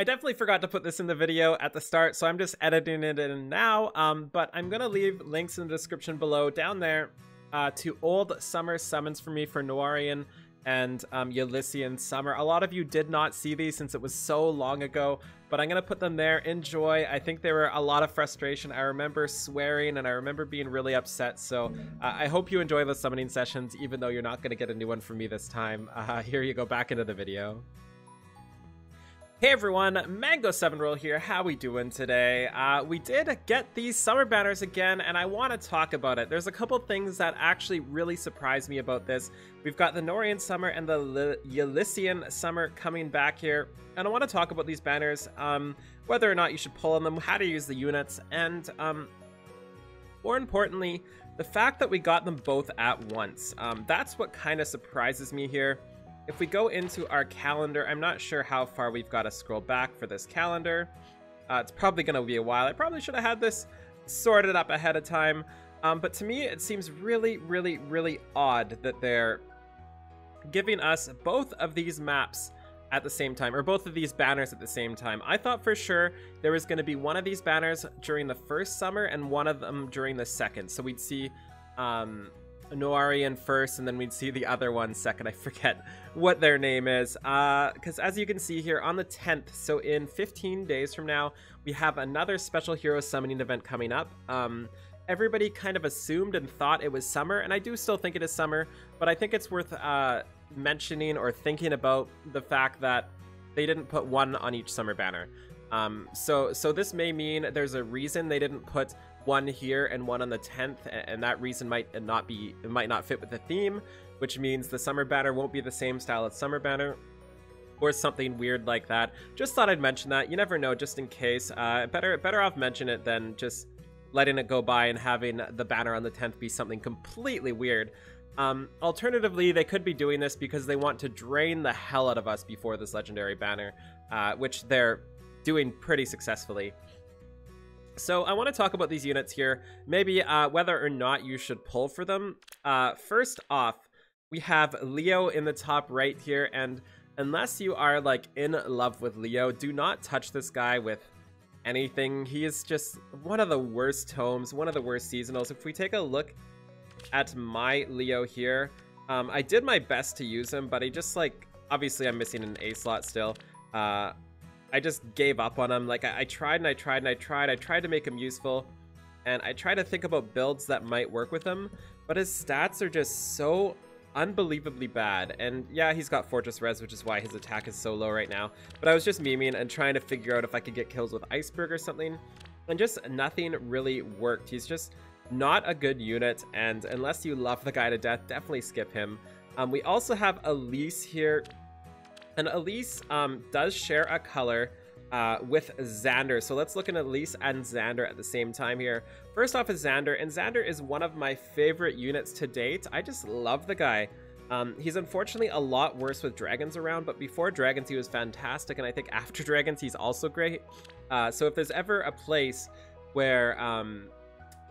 I definitely forgot to put this in the video at the start, so I'm just editing it in now. Um, but I'm gonna leave links in the description below down there uh, to old summer summons for me for Nohrian and um, Summer. A lot of you did not see these since it was so long ago, but I'm going to put them there. Enjoy. I think there were a lot of frustration. I remember swearing and I remember being really upset, so uh, I hope you enjoy the summoning sessions, even though you're not going to get a new one from me this time. Uh, here you go, back into the video. Hey everyone, Mango7Roll here, how we doing today? Uh, we did get these summer banners again, and I want to talk about it. There's a couple things that actually really surprised me about this. We've got the Nohrian Summer and the Ylissean Summer coming back here, and I want to talk about these banners, um, whether or not you should pull on them, how to use the units, and um, more importantly, the fact that we got them both at once. Um, that's what kind of surprises me here. If we go into our calendar, I'm not sure how far we've got to scroll back for this calendar. Uh, it's probably going to be a while. I probably should have had this sorted up ahead of time. Um, but to me, it seems really, really, really odd that they're giving us both of these maps at the same time, or both of these banners at the same time. I thought for sure there was going to be one of these banners during the first summer and one of them during the second. So we'd see um, Nohrian first, and then we'd see the other one second. I forget what their name is. Because uh, as you can see here, on the 10th, so in 15 days from now, we have another special hero summoning event coming up. Um, everybody kind of assumed and thought it was summer, and I do still think it is summer, but I think it's worth uh, mentioning or thinking about the fact that they didn't put one on each summer banner. Um, so, so this may mean there's a reason they didn't put one here and one on the 10th, and that reason might not be it might not fit with the theme, which means the summer banner won't be the same style as summer banner or something weird like that. Just thought I'd mention that. You never know, just in case. Uh, better better off mention it than just letting it go by and having the banner on the 10th be something completely weird. Um, alternatively, they could be doing this because they want to drain the hell out of us before this legendary banner, uh, which they're doing pretty successfully. So I want to talk about these units here, maybe uh, whether or not you should pull for them. Uh, first off, we have Leo in the top right here, and unless you are like in love with Leo, do not touch this guy with anything. He is just one of the worst tomes, one of the worst seasonals. If we take a look at my Leo here, um, I did my best to use him, but I just like, obviously I'm missing an A slot still. Uh, I just gave up on him. Like, I, I, tried and I tried and I tried. I tried to make him useful, and I tried to think about builds that might work with him, but his stats are just so unbelievably bad. And yeah, he's got Fortress Res, which is why his attack is so low right now. But I was just memeing and trying to figure out if I could get kills with Iceberg or something, and just nothing really worked. He's just not a good unit, and unless you love the guy to death, definitely skip him. Um, we also have Elise here, and Elise um, does share a color uh, with Xander. So let's look at Elise and Xander at the same time here. First off is Xander, and Xander is one of my favorite units to date. I just love the guy. Um, he's unfortunately a lot worse with dragons around, but before dragons he was fantastic, and I think after dragons he's also great. Uh, so if there's ever a place where um,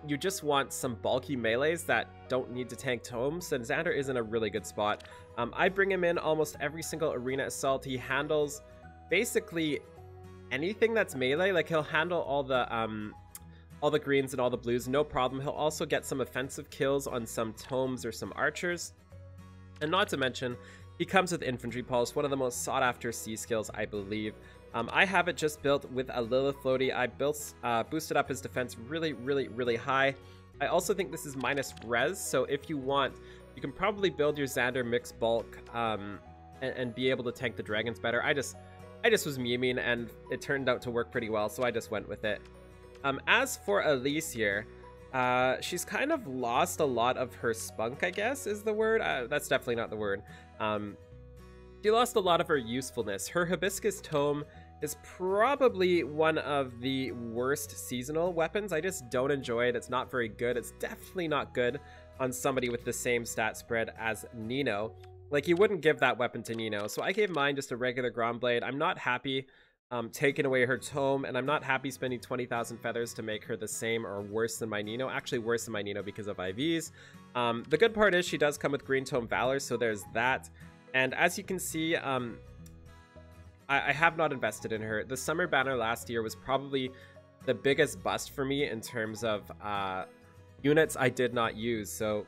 you just want some bulky melees that don't need to tank tomes, then Xander is in a really good spot. Um, I bring him in almost every single arena assault. He handles basically anything that's melee. Like he'll handle all the um, all the greens and all the blues, no problem. He'll also get some offensive kills on some tomes or some archers. And not to mention, he comes with Infantry Pulse, one of the most sought after C skills, I believe. Um, I have it just built with a Lilith Floatie. I built, uh, boosted up his defense really, really, really high. I also think this is minus res, so if you want, you can probably build your Xander mix bulk um, and, and, be able to tank the dragons better. I just, I just was memeing and it turned out to work pretty well, so I just went with it. Um, as for Elise here, uh, she's kind of lost a lot of her spunk, I guess is the word. Uh, that's definitely not the word. Um, she lost a lot of her usefulness. Her Hibiscus Tome is probably one of the worst seasonal weapons. I just don't enjoy it. It's not very good. It's definitely not good on somebody with the same stat spread as Nino. Like, you wouldn't give that weapon to Nino. So I gave mine just a regular Gronnblade. I'm not happy um, taking away her tome, and I'm not happy spending 20,000 feathers to make her the same or worse than my Nino. Actually, worse than my Nino because of IVs. Um, the good part is she does come with Green Tome Valor, so there's that. And as you can see, um, I, I have not invested in her. The summer banner last year was probably the biggest bust for me in terms of uh, units I did not use. So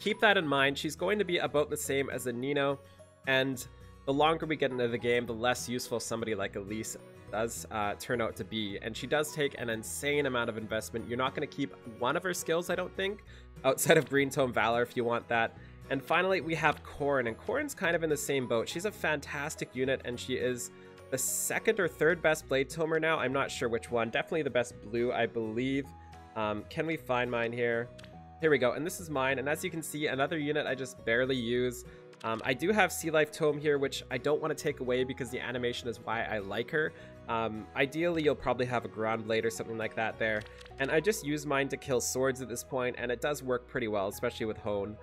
keep that in mind. She's going to be about the same as a Nino, and the longer we get into the game, the less useful somebody like Elise does uh, turn out to be. And she does take an insane amount of investment. You're not going to keep one of her skills, I don't think, outside of Green Tome Valor if you want that. And finally, we have Corrin, and Corrin's kind of in the same boat. She's a fantastic unit, and she is the second or third best Blade Tomer now. I'm not sure which one. Definitely the best blue, I believe. Um, can we find mine here? Here we go, and this is mine. And as you can see, another unit I just barely use. Um, I do have Sealife Tome here, which I don't want to take away because the animation is why I like her. Um, ideally, you'll probably have a Gronnblade or something like that there. And I just use mine to kill swords at this point, and it does work pretty well, especially with Hone.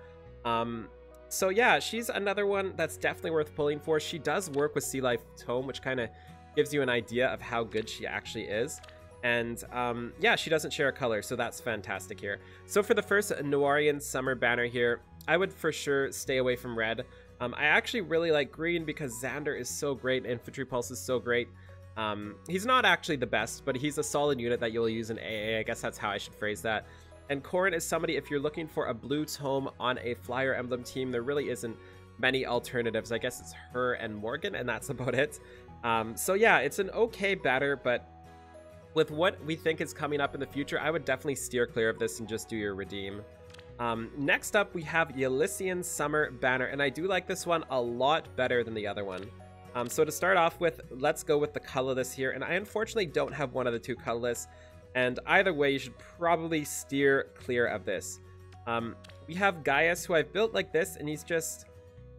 Um, so yeah, she's another one that's definitely worth pulling for. She does work with Sealife Tome, which kind of gives you an idea of how good she actually is. And um, yeah, she doesn't share a color, so that's fantastic here. So for the first Nohrian Summer banner here, I would for sure stay away from red. Um, I actually really like green because Xander is so great, Infantry Pulse is so great. Um, he's not actually the best, but he's a solid unit that you'll use in AA. I guess that's how I should phrase that. And Corrin is somebody, if you're looking for a blue tome on a Flyer Emblem team, there really isn't many alternatives. I guess it's her and Morgan, and that's about it. Um, so yeah, it's an okay batter, but with what we think is coming up in the future, I would definitely steer clear of this and just do your redeem. Um, next up, we have Ylissean Summer Banner, and I do like this one a lot better than the other one. Um, so to start off with, let's go with the colorless here, and I unfortunately don't have one of the two colorless. And either way, you should probably steer clear of this. Um, we have Gaius, who I've built like this, and he's just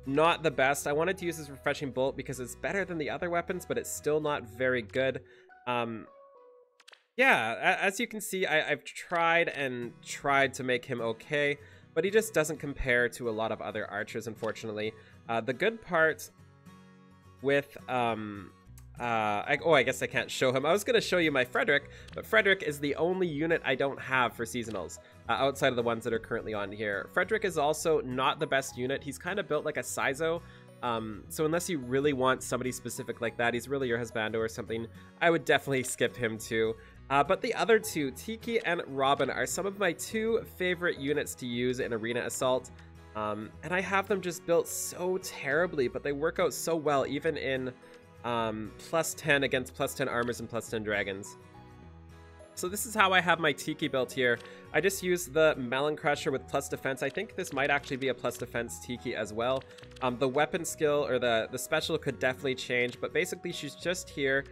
not the best. I wanted to use his Refreshing Bolt because it's better than the other weapons, but it's still not very good. Um, yeah, as you can see, I, have tried and tried to make him okay, but he just doesn't compare to a lot of other archers, unfortunately. Uh, the good part with um, uh, I, oh, I guess I can't show him. I was going to show you my Frederick, but Frederick is the only unit I don't have for seasonals, uh, outside of the ones that are currently on here. Frederick is also not the best unit. He's kind of built like a Sizo, um, so unless you really want somebody specific like that, he's really your husbando or something, I would definitely skip him too. Uh, but the other two, Tiki and Robin, are some of my two favorite units to use in Arena Assault. Um, and I have them just built so terribly, but they work out so well, even in um, plus 10 against plus 10 armors and plus 10 dragons. So this is how I have my Tiki built here. I just use the Melon Crusher with plus defense. I think this might actually be a plus defense Tiki as well. Um, the weapon skill or the, the special could definitely change, but basically she's just here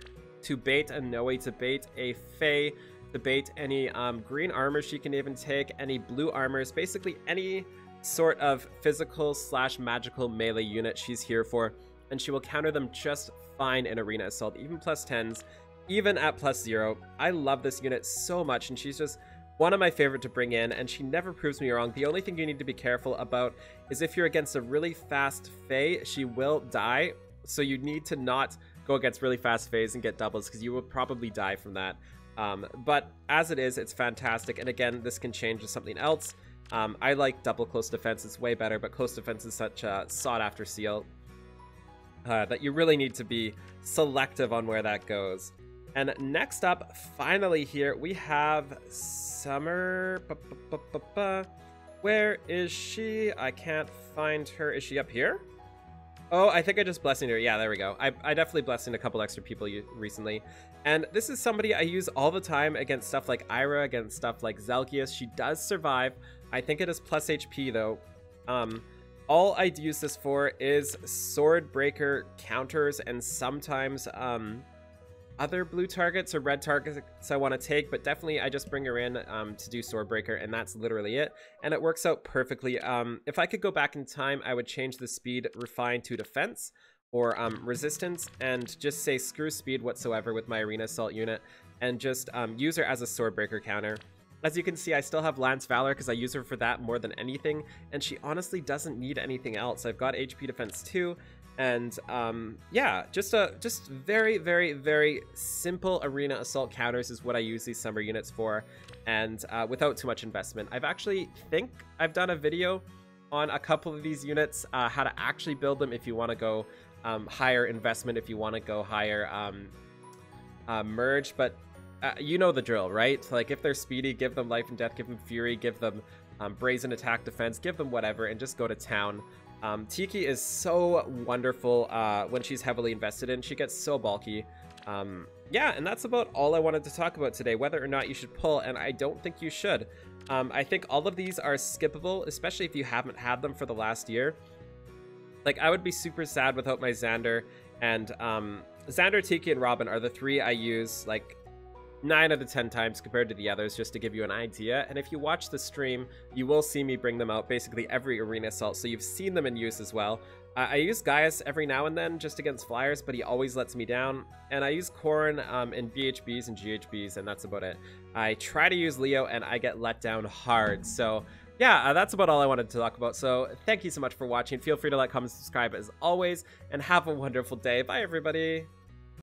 to bait a Nowi, to bait a Fae, to bait any um, green armor she can even take, any blue armors, basically any sort of physical slash magical melee unit she's here for, and she will counter them just fine in Arena Assault, even plus 10s, even at plus 0. I love this unit so much, and she's just one of my favorite to bring in, and she never proves me wrong. The only thing you need to be careful about is if you're against a really fast Fae, she will die, so you need to not go against really fast phase and get doubles, because you will probably die from that. Um, but as it is, it's fantastic, and again, this can change to something else. Um, I like double close defense, it's way better, but close defense is such a sought-after seal uh, that you really need to be selective on where that goes. And next up, finally here, we have Summer... Where is she? I can't find her. Is she up here? Oh, I think I just blessed her. Yeah, there we go. I, I definitely blessed a couple extra people recently. And this is somebody I use all the time against stuff like Ayra, against stuff like Zelgius. She does survive. I think it is plus HP, though. Um, all I'd use this for is sword breaker counters and sometimes um, other blue targets or red targets I want to take, but definitely I just bring her in um, to do Swordbreaker, and that's literally it. And it works out perfectly. Um, if I could go back in time, I would change the speed refined to defense or um, resistance and just say screw speed whatsoever with my arena assault unit and just um, use her as a Swordbreaker counter. As you can see, I still have Lance Valor because I use her for that more than anything, and she honestly doesn't need anything else. I've got HP defense too, and um, yeah, just a just very, very, very simple arena assault counters is what I use these summer units for, and uh, without too much investment. I've actually think I've done a video on a couple of these units, uh, how to actually build them if you want to go um, higher investment if you want to go higher um, uh, merge, but uh, you know the drill, right? Like if they're speedy, give them life and death, give them fury, give them um, brazen attack defense, give them whatever, and just go to town. Um, Tiki is so wonderful uh, when she's heavily invested in. She gets so bulky. Um, yeah, and that's about all I wanted to talk about today, whether or not you should pull, and I don't think you should. Um, I think all of these are skippable, especially if you haven't had them for the last year. Like, I would be super sad without my Xander, and um, Xander, Tiki, and Robin are the three I use, like, 9 out of 10 times compared to the others, just to give you an idea. And if you watch the stream, you will see me bring them out basically every Arena Assault, so you've seen them in use as well. I use Gaius every now and then just against Flyers, but he always lets me down. And I use Corrin um, in BHBs and GHBs, and that's about it. I try to use Leo, and I get let down hard. So yeah, uh, that's about all I wanted to talk about. So thank you so much for watching. Feel free to like, comment, subscribe as always, and have a wonderful day. Bye, everybody.